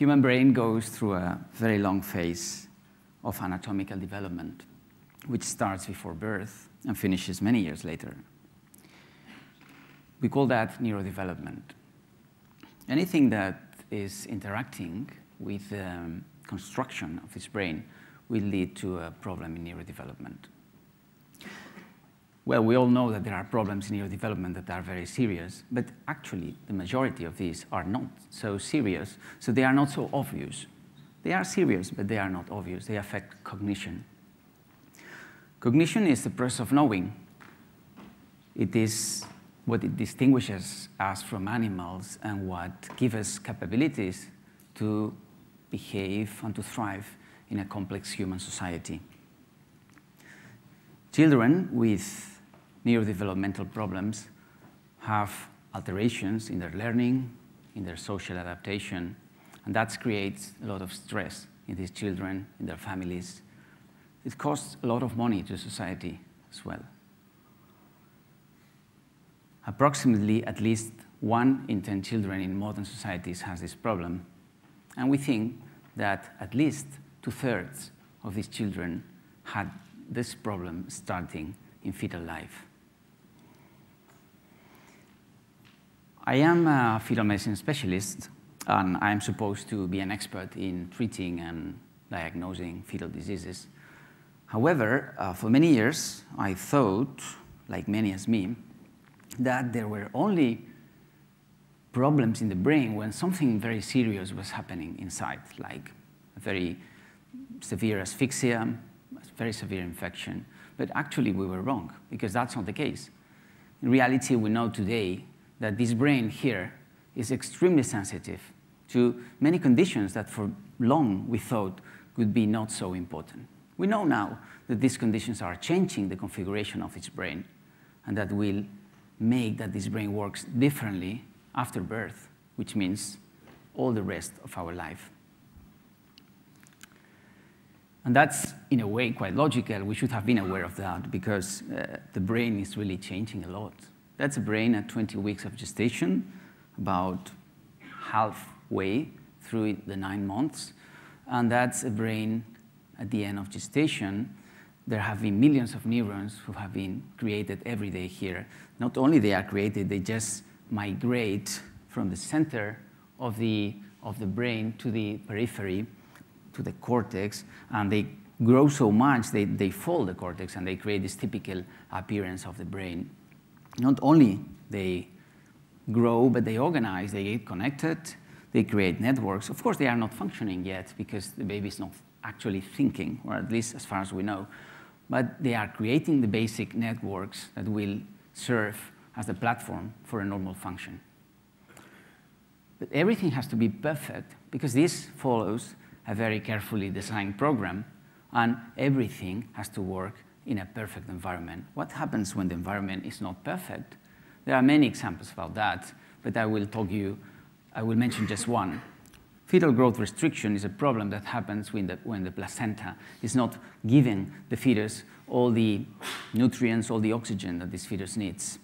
human brain goes through a very long phase of anatomical development, which starts before birth and finishes many years later. We call that neurodevelopment. Anything that is interacting with the um, construction of his brain will lead to a problem in neurodevelopment. Well, we all know that there are problems in neurodevelopment that are very serious, but actually the majority of these are not so serious, so they are not so obvious. They are serious, but they are not obvious. They affect cognition. Cognition is the process of knowing. It is what it distinguishes us from animals and what gives us capabilities to behave and to thrive in a complex human society. Children with neurodevelopmental problems have alterations in their learning, in their social adaptation, and that creates a lot of stress in these children, in their families. It costs a lot of money to society as well. Approximately at least one in 10 children in modern societies has this problem. And we think that at least two-thirds of these children had this problem starting in fetal life. I am a fetal medicine specialist, and I am supposed to be an expert in treating and diagnosing fetal diseases. However, uh, for many years, I thought, like many as me, that there were only problems in the brain when something very serious was happening inside, like a very severe asphyxia, very severe infection. But actually, we were wrong, because that's not the case. In reality, we know today that this brain here is extremely sensitive to many conditions that for long we thought would be not so important. We know now that these conditions are changing the configuration of its brain and that will make that this brain works differently after birth, which means all the rest of our life. And that's, in a way, quite logical. We should have been aware of that because uh, the brain is really changing a lot. That's a brain at 20 weeks of gestation, about halfway through the nine months. And that's a brain at the end of gestation. There have been millions of neurons who have been created every day here. Not only they are created, they just migrate from the center of the, of the brain to the periphery, to the cortex, and they grow so much, they, they fold the cortex and they create this typical appearance of the brain. Not only they grow, but they organize, they get connected, they create networks. Of course, they are not functioning yet because the baby is not actually thinking, or at least as far as we know. But they are creating the basic networks that will serve as the platform for a normal function. But everything has to be perfect because this follows a very carefully designed program, and everything has to work in a perfect environment. What happens when the environment is not perfect? There are many examples about that, but I will talk you, I will mention just one. Fetal growth restriction is a problem that happens when the, when the placenta is not giving the fetus all the nutrients, all the oxygen that this fetus needs.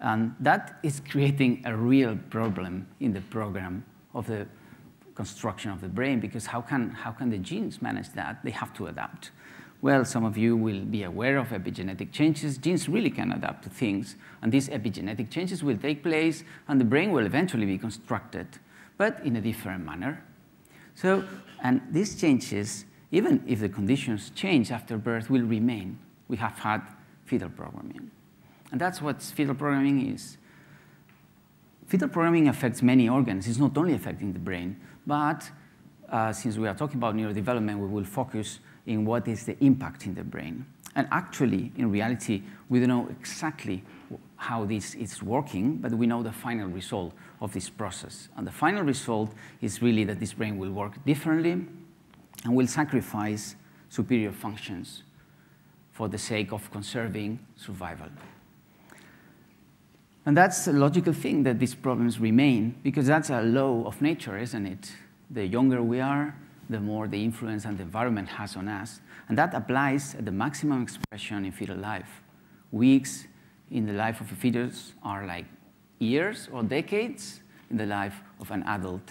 And that is creating a real problem in the program of the construction of the brain because how can, how can the genes manage that? They have to adapt. Well, some of you will be aware of epigenetic changes. Genes really can adapt to things, and these epigenetic changes will take place, and the brain will eventually be constructed, but in a different manner. So, and these changes, even if the conditions change after birth, will remain. We have had fetal programming. And that's what fetal programming is. Fetal programming affects many organs. It's not only affecting the brain, but uh, since we are talking about neurodevelopment, we will focus in what is the impact in the brain. And actually, in reality, we don't know exactly how this is working, but we know the final result of this process. And the final result is really that this brain will work differently and will sacrifice superior functions for the sake of conserving survival. And that's a logical thing that these problems remain, because that's a law of nature, isn't it? The younger we are, the more the influence and the environment has on us. And that applies at the maximum expression in fetal life. Weeks in the life of a fetus are like years or decades in the life of an adult.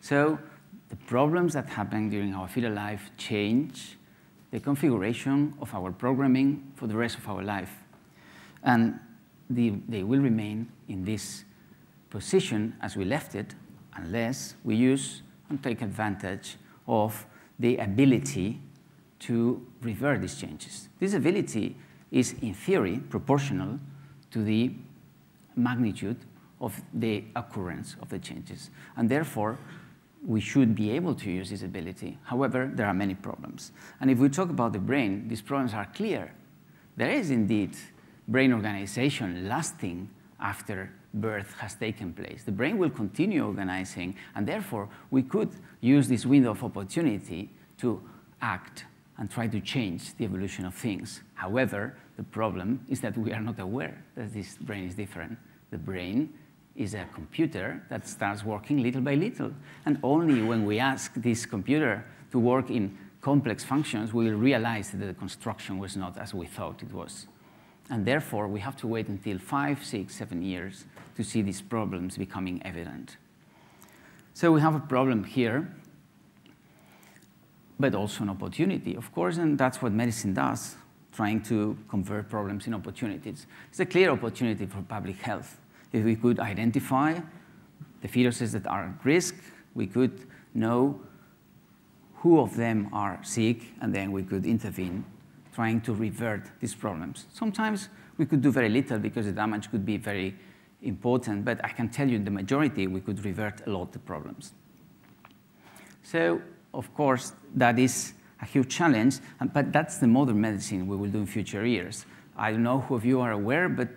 So the problems that happen during our fetal life change the configuration of our programming for the rest of our life. And the, they will remain in this position as we left it unless we use and take advantage of the ability to revert these changes. This ability is, in theory, proportional to the magnitude of the occurrence of the changes. And therefore, we should be able to use this ability. However, there are many problems. And if we talk about the brain, these problems are clear. There is indeed brain organization lasting after birth has taken place. The brain will continue organizing, and therefore we could use this window of opportunity to act and try to change the evolution of things. However, the problem is that we are not aware that this brain is different. The brain is a computer that starts working little by little. And only when we ask this computer to work in complex functions, we will realize that the construction was not as we thought it was. And therefore, we have to wait until five, six, seven years to see these problems becoming evident. So we have a problem here, but also an opportunity, of course, and that's what medicine does, trying to convert problems in opportunities. It's a clear opportunity for public health. If we could identify the fetuses that are at risk, we could know who of them are sick, and then we could intervene trying to revert these problems. Sometimes we could do very little because the damage could be very important, but I can tell you in the majority we could revert a lot of the problems. So, of course, that is a huge challenge, but that's the modern medicine we will do in future years. I don't know who of you are aware, but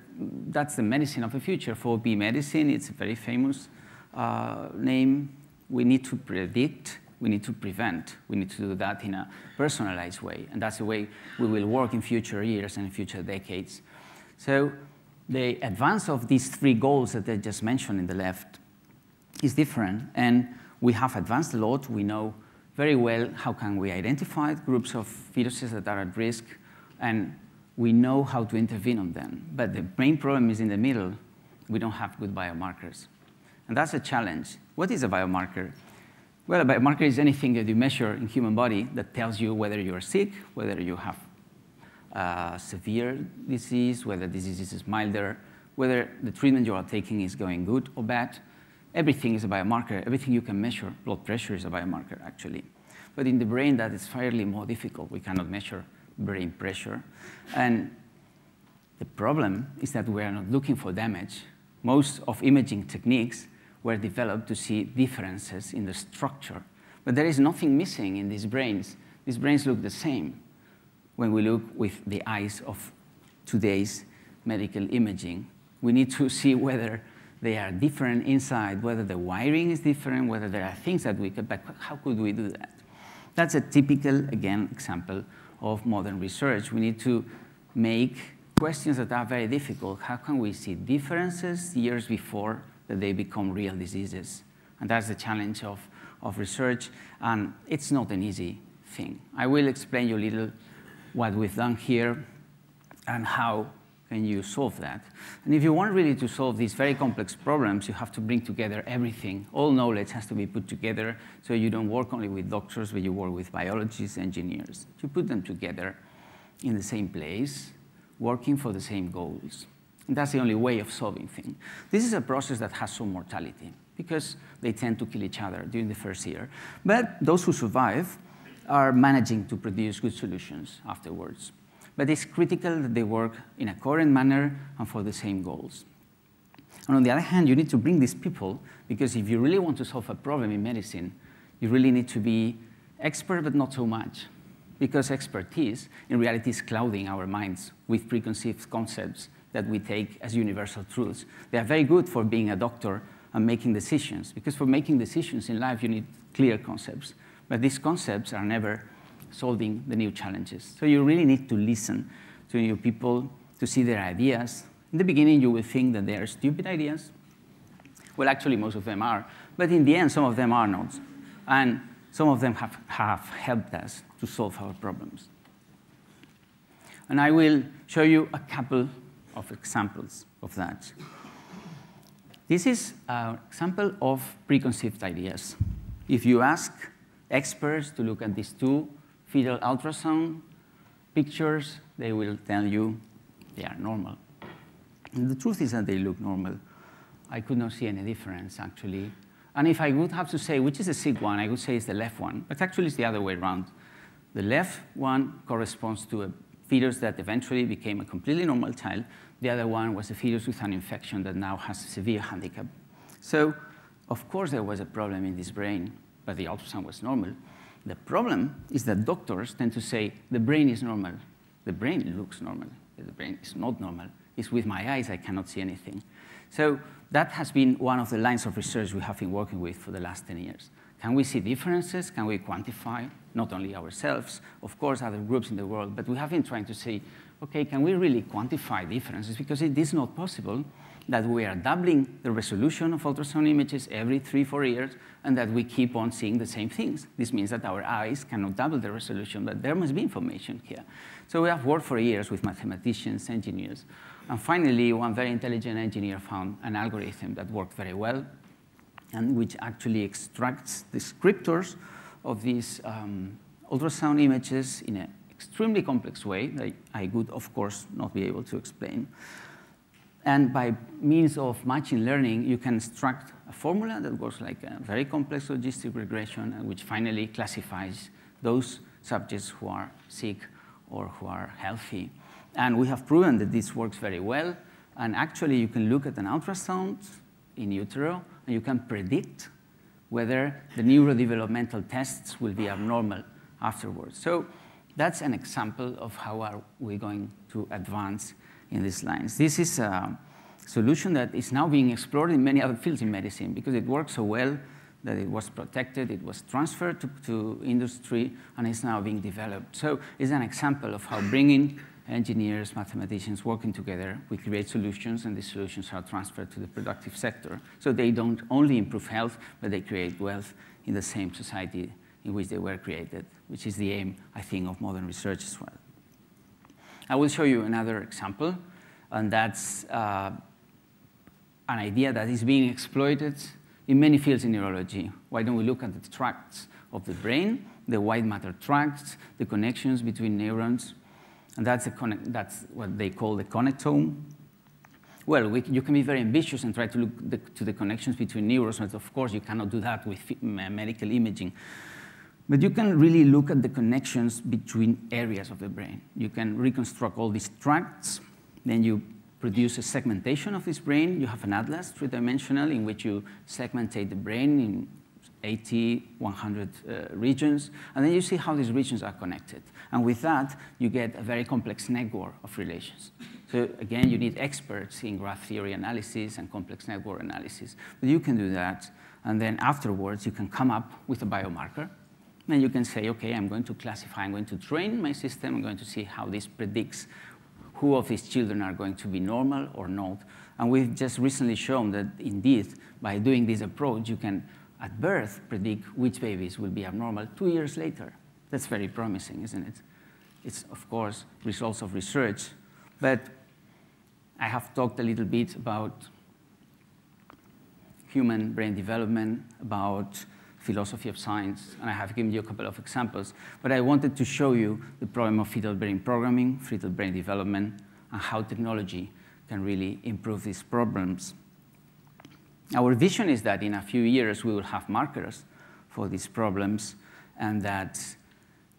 that's the medicine of the future. 4P medicine, it's a very famous uh, name. We need to predict we need to prevent. We need to do that in a personalized way. And that's the way we will work in future years and future decades. So the advance of these three goals that I just mentioned in the left is different. And we have advanced a lot. We know very well how can we identify groups of fetuses that are at risk, and we know how to intervene on them. But the main problem is in the middle. We don't have good biomarkers. And that's a challenge. What is a biomarker? Well, a biomarker is anything that you measure in human body that tells you whether you are sick, whether you have uh, severe disease, whether the disease is milder, whether the treatment you are taking is going good or bad. Everything is a biomarker. Everything you can measure, blood pressure is a biomarker, actually. But in the brain, that is fairly more difficult. We cannot measure brain pressure. And the problem is that we are not looking for damage. Most of imaging techniques were developed to see differences in the structure. But there is nothing missing in these brains. These brains look the same when we look with the eyes of today's medical imaging. We need to see whether they are different inside, whether the wiring is different, whether there are things that we could, but how could we do that? That's a typical, again, example of modern research. We need to make questions that are very difficult. How can we see differences years before that they become real diseases. And that's the challenge of, of research, and it's not an easy thing. I will explain you a little what we've done here and how can you solve that. And if you want really to solve these very complex problems, you have to bring together everything. All knowledge has to be put together, so you don't work only with doctors, but you work with biologists, engineers. You put them together in the same place, working for the same goals. That's the only way of solving things. This is a process that has some mortality because they tend to kill each other during the first year. But those who survive are managing to produce good solutions afterwards. But it's critical that they work in a coherent manner and for the same goals. And on the other hand, you need to bring these people because if you really want to solve a problem in medicine, you really need to be expert, but not so much. Because expertise, in reality, is clouding our minds with preconceived concepts that we take as universal truths. They are very good for being a doctor and making decisions, because for making decisions in life, you need clear concepts. But these concepts are never solving the new challenges. So you really need to listen to new people, to see their ideas. In the beginning, you will think that they are stupid ideas. Well, actually, most of them are. But in the end, some of them are not. And some of them have, have helped us to solve our problems. And I will show you a couple of examples of that. This is an example of preconceived ideas. If you ask experts to look at these two fetal ultrasound pictures. They will tell you they are normal. And the truth is that they look normal. I could not see any difference, actually. And if I would have to say which is the sick one, I would say it's the left one. But actually, it's the other way around. The left one corresponds to a fetus that eventually became a completely normal child. The other one was a fetus with an infection that now has a severe handicap. So, of course, there was a problem in this brain, but the ultrasound was normal. The problem is that doctors tend to say the brain is normal. The brain looks normal. The brain is not normal. It's with my eyes, I cannot see anything. So that has been one of the lines of research we have been working with for the last 10 years. Can we see differences? Can we quantify? Not only ourselves, of course, other groups in the world, but we have been trying to see, okay, can we really quantify differences? Because it is not possible that we are doubling the resolution of ultrasound images every three, four years, and that we keep on seeing the same things. This means that our eyes cannot double the resolution, but there must be information here. So we have worked for years with mathematicians, engineers, and finally, one very intelligent engineer found an algorithm that worked very well, and which actually extracts descriptors of these um, ultrasound images in an extremely complex way that I would, of course, not be able to explain. And by means of machine learning, you can extract a formula that works like a very complex logistic regression, and which finally classifies those subjects who are sick or who are healthy. And we have proven that this works very well. And actually, you can look at an ultrasound in utero, and you can predict whether the neurodevelopmental tests will be abnormal afterwards. So that's an example of how are we going to advance in these lines. This is a solution that is now being explored in many other fields in medicine because it works so well that it was protected, it was transferred to, to industry, and is now being developed. So it's an example of how bringing engineers, mathematicians working together, we create solutions, and these solutions are transferred to the productive sector. So they don't only improve health, but they create wealth in the same society in which they were created, which is the aim, I think, of modern research as well. I will show you another example, and that's uh, an idea that is being exploited in many fields in neurology. Why don't we look at the tracts of the brain, the white matter tracts, the connections between neurons, and that's, that's what they call the connectome. Well, we, you can be very ambitious and try to look the, to the connections between neurons, but of course you cannot do that with medical imaging. But you can really look at the connections between areas of the brain. You can reconstruct all these tracts, then you produce a segmentation of this brain. You have an atlas, three-dimensional, in which you segmentate the brain in 80, 100 uh, regions, and then you see how these regions are connected. And with that, you get a very complex network of relations. So again, you need experts in graph theory analysis and complex network analysis. But you can do that, and then afterwards, you can come up with a biomarker. And you can say, OK, I'm going to classify, I'm going to train my system, I'm going to see how this predicts who of these children are going to be normal or not. And we've just recently shown that indeed, by doing this approach, you can at birth predict which babies will be abnormal two years later. That's very promising, isn't it? It's, of course, results of research. But I have talked a little bit about human brain development, about philosophy of science, and I have given you a couple of examples. But I wanted to show you the problem of fetal brain programming, fetal brain development, and how technology can really improve these problems. Our vision is that in a few years we will have markers for these problems and that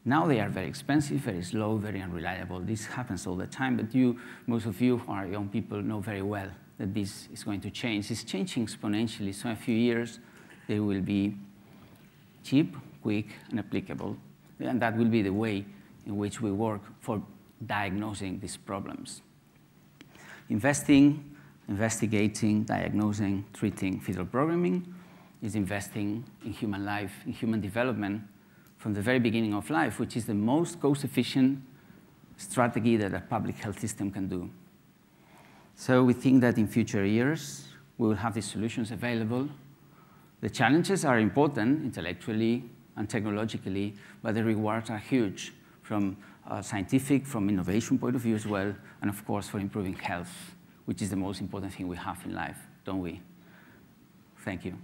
now they are very expensive, very slow, very unreliable. This happens all the time, but you, most of you who are young people know very well that this is going to change. It's changing exponentially, so in a few years they will be cheap, quick, and applicable. And that will be the way in which we work for diagnosing these problems. Investing investigating, diagnosing, treating fetal programming, is investing in human life, in human development from the very beginning of life, which is the most cost-efficient strategy that a public health system can do. So we think that in future years, we will have these solutions available. The challenges are important intellectually and technologically, but the rewards are huge from a scientific, from innovation point of view as well, and of course for improving health which is the most important thing we have in life, don't we? Thank you.